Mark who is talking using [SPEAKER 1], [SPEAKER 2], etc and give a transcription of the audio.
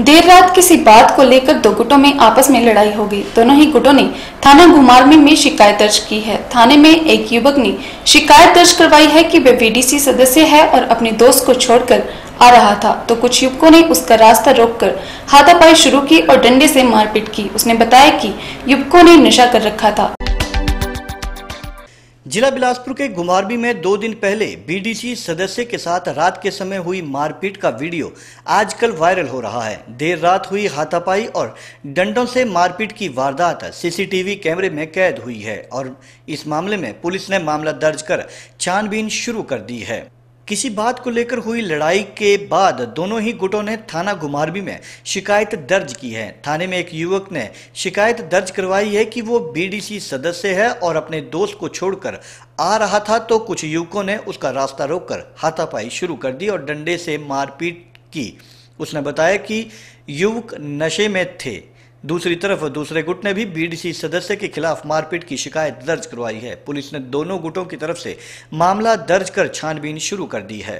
[SPEAKER 1] देर रात किसी बात को लेकर दो गुटों में आपस में लड़ाई हो गई। दोनों ही गुटों ने थाना घुमारवी में शिकायत दर्ज की है। थाने में एक युवक ने शिकायत दर्ज करवाई है कि वह वीडीसी सदस्य है और अपने दोस्त को छोड़कर आ रहा था। तो कुछ युवकों ने उसका रास्ता रोककर हाथापाई शुरू की और डंडे से मारपीट की। उसने बताया कि युवकों ने नशा कर रखा था।
[SPEAKER 2] जिला बिलासपुर के गुमारबी में दो दिन पहले बीडीसी सदस्य के साथ रात के समय हुई मारपीट का वीडियो आजकल वायरल हो रहा है। देर रात हुई हाथापाई और डंडों से मारपीट की वारदात। सीसीटीवी कैमरे में कैद हुई है और इस मामले में पुलिस ने मामला दर्ज कर छानबीन शुरू कर दी है। किसी बात को लेकर हुई लड़ाई के बाद दोनों ही गुटों ने थाना घुमारवी में शिकायत दर्ज की है। थाने में एक युवक ने शिकायत दर्ज करवाई है कि वो बीडीसी सदस्य है और अपने दोस्त को छोड़कर आ रहा था तो कुछ युवकों ने उसका रास्ता रोककर हाथापाई शुरू कर दी और डंडे से मारपीट की। उसने बताया कि युवक नशे में थे। दूसरी तरफ़ दूसरे गुट ने भी बीडीसी सदस्य के खिलाफ मारपीट की शिकायत दर्ज करवाई है। पुलिस ने दोनों गुटों की तरफ़ से मामला दर्ज कर छानबीन शुरू कर दी है।